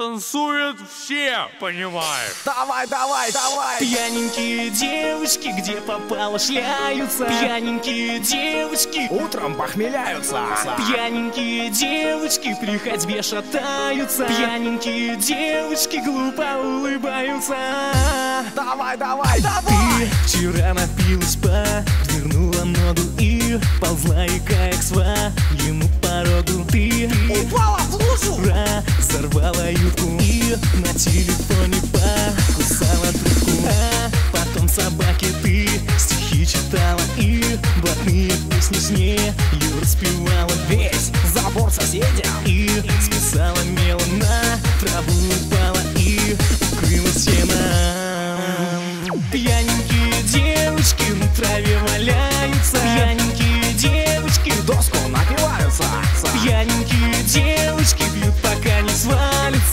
танцуют все, понимаешь? Давай, давай, давай! Пьяненькие девочки, где попало, шляются Пьяненькие девочки Утром похмеляются Пьяненькие девочки при ходьбе шатаются Пьяненькие девочки глупо улыбаются Давай, давай, давай! Ты вчера напилась, подвернула ногу и Ползла и как сваль ему разорвала юбку. И на телефоне покусала трубку. А потом собаке ты стихи читала И блатные песни с нею распевала. Весь забор соседям. И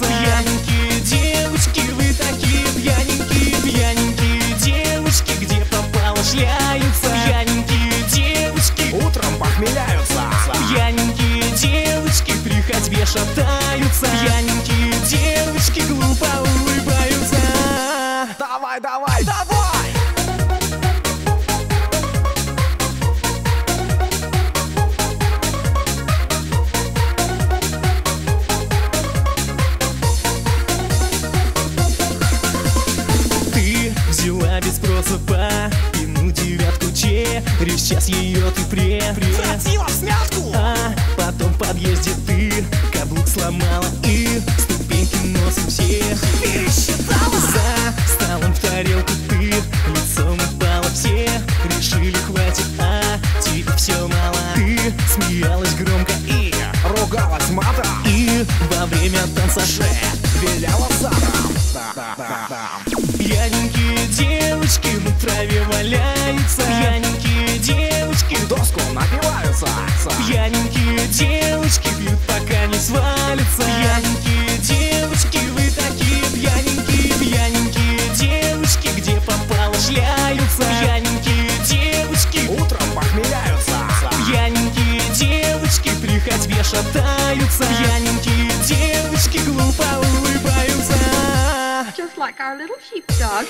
Пьяненькие девочки, вы такие пьяненькие Пьяненькие девочки, где попало шляются Пьяненькие девочки, Утром похмеляются. Пьяненькие девочки При ходьбе шатаются. Пьяненькие девочки глупо улыбаются. Давай, давай, давай! Через час ее ты пре, пре Красиво в смятку! А потом в подъезде ты каблук сломала И ступеньки носом все Пересчитала! За столом в тарелку ты лицом упала. Все решили хватит, а тебе все мало. Ты смеялась громко И ругалась матом и во время танца Виляла задом. Пьяненькие девочки на траве валяются девочки бьют, пока не свалятся Пьяненькие девочки, вы такие пьяненькие Пьяненькие девочки, где попало, шляются. Пьяненькие девочки, Утром похмеляются. Пьяненькие девочки При ходьбе шатаются. Пьяненькие девочки глупо улыбаются. Just like our little sheepdog.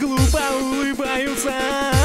Глупо улыбаются